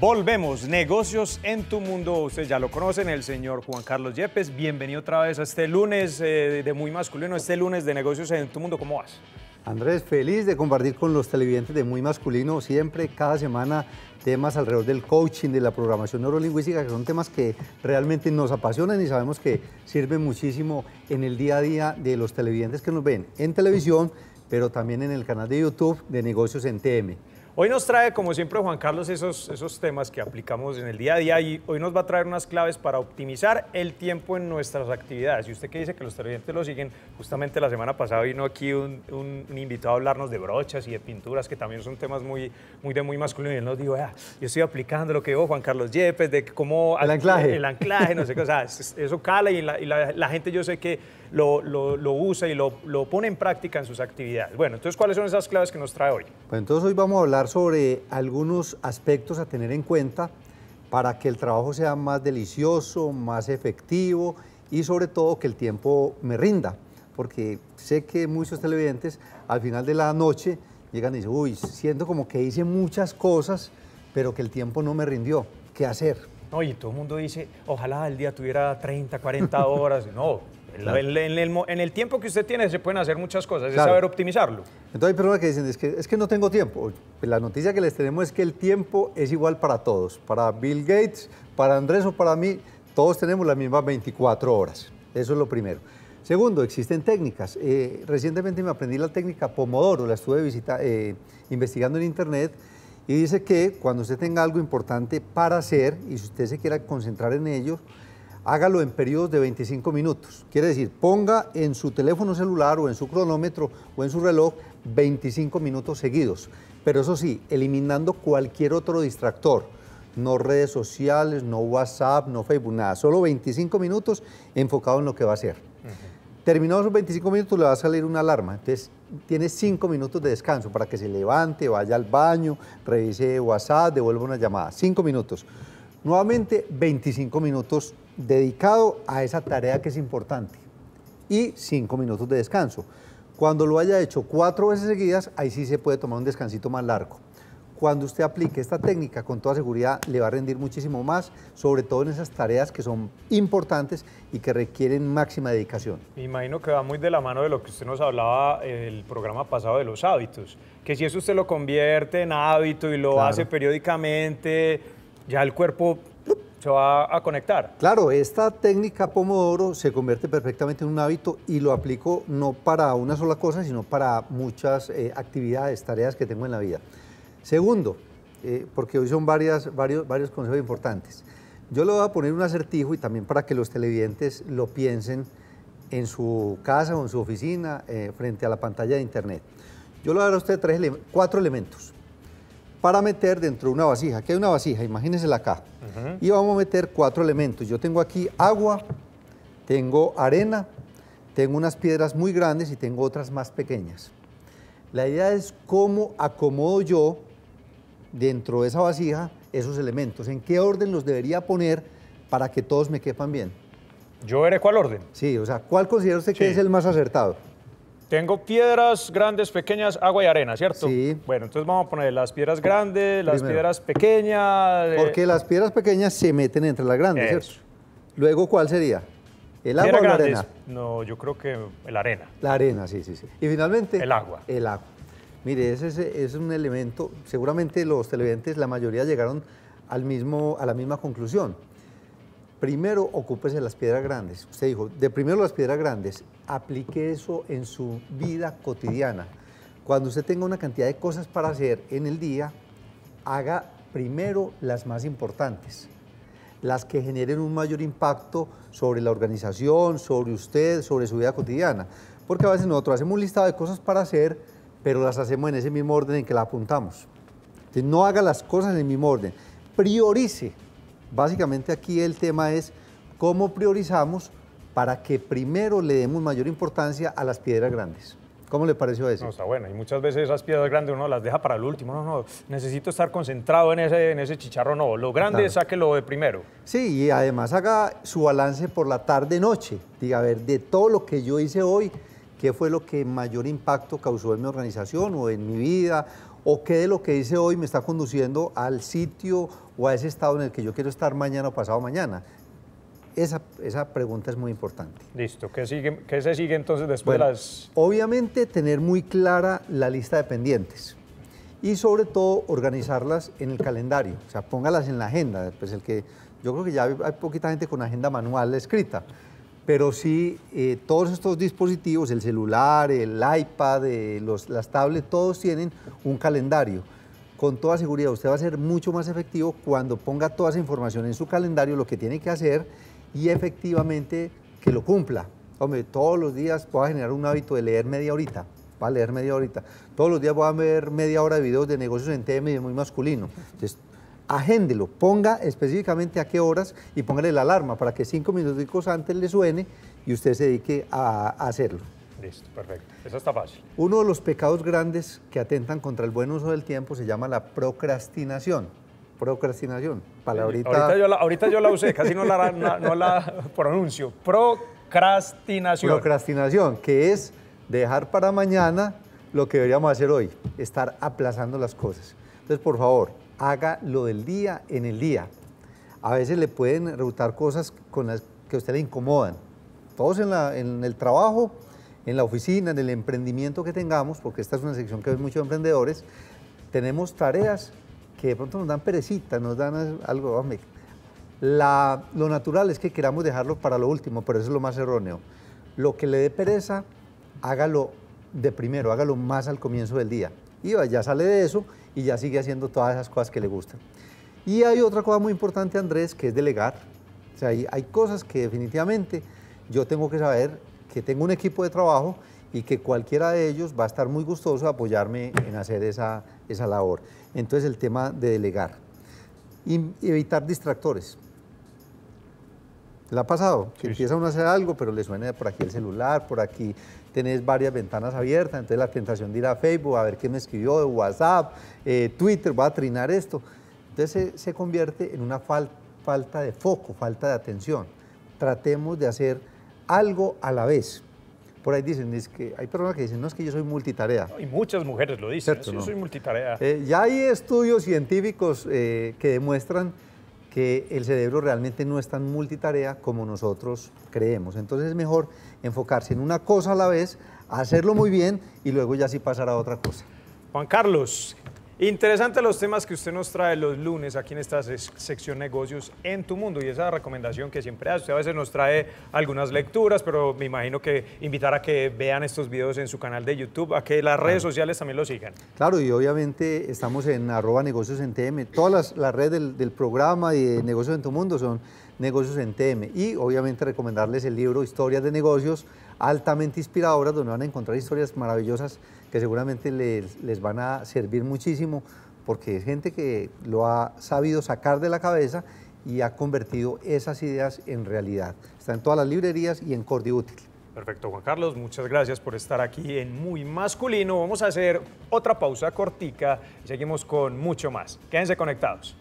Volvemos, negocios en tu mundo. Ustedes ya lo conocen, el señor Juan Carlos Yepes. Bienvenido otra vez a este lunes eh, de Muy Masculino, este lunes de negocios en tu mundo. ¿Cómo vas? Andrés, feliz de compartir con los televidentes de Muy Masculino siempre, cada semana, temas alrededor del coaching, de la programación neurolingüística, que son temas que realmente nos apasionan y sabemos que sirven muchísimo en el día a día de los televidentes que nos ven en televisión, pero también en el canal de YouTube de Negocios en TM. Hoy nos trae, como siempre, Juan Carlos, esos, esos temas que aplicamos en el día a día y hoy nos va a traer unas claves para optimizar el tiempo en nuestras actividades. Y usted que dice que los televidentes lo siguen, justamente la semana pasada vino aquí un, un, invitado a hablarnos de brochas y de pinturas, que también son temas muy, muy de muy masculino. Y él nos dijo, yo estoy aplicando lo que dijo Juan Carlos Yepes, de cómo... El anclaje. El anclaje, no sé qué, o sea, eso cala y, la, y la gente yo sé que lo, lo, usa y lo, lo, pone en práctica en sus actividades. Bueno, entonces, ¿cuáles son esas claves que nos trae hoy? Pues entonces hoy vamos a hablar sobre algunos aspectos a tener en cuenta para que el trabajo sea más delicioso, más efectivo y sobre todo que el tiempo me rinda, porque sé que muchos televidentes al final de la noche llegan y dicen, uy, siento como que hice muchas cosas, pero que el tiempo no me rindió. ¿Qué hacer? No, y todo el mundo dice, ojalá el día tuviera 30, 40 horas. No, en, el, tiempo que usted tiene se pueden hacer muchas cosas, es saber optimizarlo. Entonces hay personas que dicen, es que, es que no tengo tiempo. La noticia que les tenemos es que el tiempo es igual para todos. Para Bill Gates, para Andrés o para mí, todos tenemos las mismas 24 horas. Eso es lo primero. Segundo, existen técnicas. Eh, recientemente me aprendí la técnica Pomodoro, la estuve visita, eh, investigando en internet y dice que cuando usted tenga algo importante para hacer y si usted se quiera concentrar en ello, hágalo en periodos de 25 minutos. Quiere decir, ponga en su teléfono celular o en su cronómetro o en su reloj 25 minutos seguidos. Pero eso sí, eliminando cualquier otro distractor. No redes sociales, no WhatsApp, no Facebook, nada. Solo 25 minutos enfocado en lo que va a hacer. Terminados esos 25 minutos le va a salir una alarma. Entonces tiene 5 minutos de descanso para que se levante, vaya al baño, revise WhatsApp, devuelva una llamada. 5 minutos. Nuevamente 25 minutos dedicado a esa tarea que es importante y cinco minutos de descanso. Cuando lo haya hecho cuatro veces seguidas, ahí sí se puede tomar un descansito más largo. Cuando usted aplique esta técnica, con toda seguridad le va a rendir muchísimo más, sobre todo en esas tareas que son importantes y que requieren máxima dedicación. Me imagino que va muy de la mano de lo que usted nos hablaba el programa pasado de los hábitos, que si eso usted lo convierte en hábito y lo hace periódicamente, ya el cuerpo se va a conectar. Claro, esta técnica Pomodoro se convierte perfectamente en un hábito y lo aplico no para una sola cosa, sino para muchas eh, actividades, tareas que tengo en la vida. Segundo, eh, porque hoy son varias, varios, varios consejos importantes. Yo le voy a poner un acertijo y también para que los televidentes lo piensen en su casa o en su oficina, eh, frente a la pantalla de internet. Yo le voy a dar a usted tres, cuatro elementos para meter dentro de una vasija. Aquí hay una vasija, imagínense acá. Y vamos a meter cuatro elementos. Yo tengo aquí agua, tengo arena, tengo unas piedras muy grandes y tengo otras más pequeñas. La idea es cómo acomodo yo dentro de esa vasija esos elementos, en qué orden los debería poner para que todos me quepan bien. ¿Yo veré cuál orden? Sí, o sea, ¿cuál considera usted que es el más acertado? Tengo piedras grandes, pequeñas, agua y arena, ¿cierto? Sí. Bueno, entonces vamos a poner las piedras grandes, las piedras pequeñas. Porque las piedras pequeñas se meten entre las grandes, ¿cierto? Luego, ¿cuál sería? ¿El agua o la arena? No, yo creo que la arena. La arena, sí, sí, sí. Y finalmente... El agua. El agua. Mire, ese, es un elemento, seguramente los televidentes, la mayoría llegaron al mismo, a la misma conclusión primero ocúpese las piedras grandes. Usted dijo, de primero las piedras grandes, aplique eso en su vida cotidiana. Cuando usted tenga una cantidad de cosas para hacer en el día, haga primero las más importantes, las que generen un mayor impacto sobre la organización, sobre usted, sobre su vida cotidiana. Porque a veces nosotros hacemos un listado de cosas para hacer, pero las hacemos en ese mismo orden en que la apuntamos. Entonces, no haga las cosas en el mismo orden. Priorice Básicamente aquí el tema es cómo priorizamos para que primero le demos mayor importancia a las piedras grandes. ¿Cómo le pareció eso? No, está bueno. Y muchas veces esas piedras grandes uno las deja para el último. No, no, necesito estar concentrado en ese, en ese chicharro. No, lo grande sáquelo de primero. Sí, y además haga su balance por la tarde-noche. Diga, a ver, de todo lo que yo hice hoy, ¿qué fue lo que mayor impacto causó en mi organización o en mi vida o qué de lo que hice hoy me está conduciendo al sitio o a ese estado en el que yo quiero estar mañana o pasado mañana. Esa, esa pregunta es muy importante. Listo, ¿qué, sigue, qué se sigue entonces después de las...? Obviamente tener muy clara la lista de pendientes y sobre todo organizarlas en el calendario, o sea, póngalas en la agenda, pues el que, yo creo que ya hay, poquita gente con agenda manual escrita, pero sí eh, todos estos dispositivos, el celular, el iPad, eh, los, las tablets, todos tienen un calendario. Con toda seguridad usted va a ser mucho más efectivo cuando ponga toda esa información en su calendario, lo que tiene que hacer y efectivamente que lo cumpla. Hombre, todos los días voy a generar un hábito de leer media horita, va a leer media horita. Todos los días voy a ver media hora de videos de negocios en TM y muy masculino. Entonces, agéndelo, ponga específicamente a qué horas y póngale la alarma para que cinco minutos antes le suene y usted se dedique a, hacerlo. Listo, perfecto. Eso está fácil. Uno de los pecados grandes que atentan contra el buen uso del tiempo se llama la procrastinación procrastinación. Palabrita. Ahorita yo la, ahorita yo la usé, casi no la, no, la pronuncio. Procrastinación. Procrastinación, que es dejar para mañana lo que deberíamos hacer hoy, estar aplazando las cosas. Entonces, por favor, haga lo del día en el día. A veces le pueden resultar cosas con las que a usted le incomodan. Todos en, el trabajo, en la oficina, en el emprendimiento que tengamos, porque esta es una sección que ve muchos emprendedores, tenemos tareas que de pronto nos dan perecita, nos dan algo, lo natural es que queramos dejarlo para lo último, pero eso es lo más erróneo. Lo que le dé pereza, hágalo de primero, hágalo más al comienzo del día. Y ya sale de eso y ya sigue haciendo todas esas cosas que le gustan. Y hay otra cosa muy importante, Andrés, que es delegar. O sea, hay, hay cosas que definitivamente yo tengo que saber que tengo un equipo de trabajo y que cualquiera de ellos va a estar muy gustoso de apoyarme en hacer esa, esa labor. Entonces el tema de delegar. Y evitar distractores. ¿Le ha pasado? Que empieza uno a hacer algo, pero le suena por aquí el celular, por aquí tenés varias ventanas abiertas, entonces la tentación de ir a Facebook a ver qué me escribió, de WhatsApp, eh, Twitter, va a trinar esto. Entonces se, se convierte en una falta de foco, falta de atención. Tratemos de hacer algo a la vez por ahí dicen, es que hay personas que dicen, no es que yo soy multitarea. Y muchas mujeres lo dicen, yo soy multitarea. Eh, ya hay estudios científicos eh, que demuestran que el cerebro realmente no es tan multitarea como nosotros creemos. Entonces es mejor enfocarse en una cosa a la vez, hacerlo muy bien y luego ya sí pasar a otra cosa. Juan Carlos, Interesante los temas que usted nos trae los lunes aquí en esta sección Negocios en tu Mundo y esa recomendación que siempre hace. Usted a veces nos trae algunas lecturas, pero me imagino que invitar a que vean estos videos en su canal de YouTube, a que las redes sociales también lo sigan. Claro, y obviamente estamos en arroba negocios en TM. Todas las, redes del, del programa y de Negocios en tu Mundo son negocios en TM. Y obviamente recomendarles el libro Historias de Negocios, altamente inspiradoras, donde van a encontrar historias maravillosas que seguramente les, les van a servir muchísimo porque es gente que lo ha sabido sacar de la cabeza y ha convertido esas ideas en realidad. Está en todas las librerías y en Cordi Útil. Perfecto, Juan Carlos, muchas gracias por estar aquí en Muy Masculino. Vamos a hacer otra pausa cortica y seguimos con mucho más. Quédense conectados.